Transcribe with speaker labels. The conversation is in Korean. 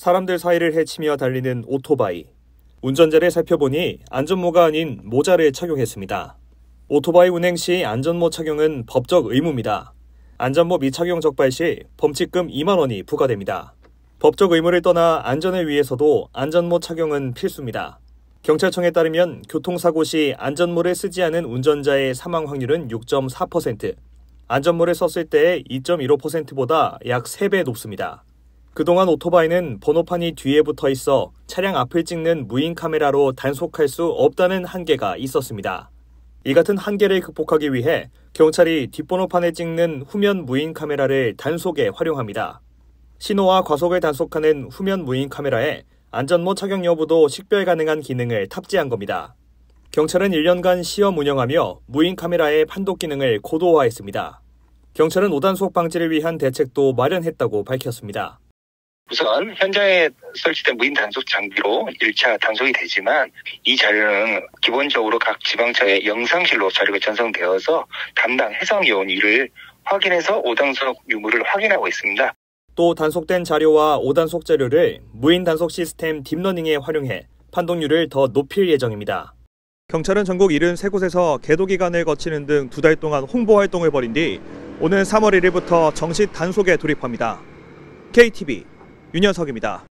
Speaker 1: 사람들 사이를 헤치며 달리는 오토바이. 운전자를 살펴보니 안전모가 아닌 모자를 착용했습니다. 오토바이 운행 시 안전모 착용은 법적 의무입니다. 안전모 미착용 적발 시 범칙금 2만 원이 부과됩니다. 법적 의무를 떠나 안전을 위해서도 안전모 착용은 필수입니다. 경찰청에 따르면 교통사고 시 안전모를 쓰지 않은 운전자의 사망 확률은 6.4%, 안전모를 썼을 때의 2.15%보다 약 3배 높습니다. 그동안 오토바이는 번호판이 뒤에 붙어 있어 차량 앞을 찍는 무인 카메라로 단속할 수 없다는 한계가 있었습니다. 이 같은 한계를 극복하기 위해 경찰이 뒷번호판에 찍는 후면 무인 카메라를 단속에 활용합니다. 신호와 과속을 단속하는 후면 무인 카메라에 안전모 착용 여부도 식별 가능한 기능을 탑재한 겁니다. 경찰은 1년간 시험 운영하며 무인 카메라의 판독 기능을 고도화했습니다. 경찰은 오단속 방지를 위한 대책도 마련했다고 밝혔습니다.
Speaker 2: 우선 현장에 설치된 무인 단속 장비로 1차 단속이 되지만 이 자료는 기본적으로 각 지방청의 영상실로 자료가 전송되어서 담당 해상요원 이를 확인해서 오단속 유무를 확인하고 있습니다.
Speaker 1: 또 단속된 자료와 오단속 자료를 무인 단속 시스템 딥러닝에 활용해 판독률을 더 높일 예정입니다. 경찰은 전국 73곳에서 계도 기간을 거치는 등 두 달 동안 홍보 활동을 벌인 뒤 오는 3월 1일부터 정식 단속에 돌입합니다. KTV 윤현석입니다.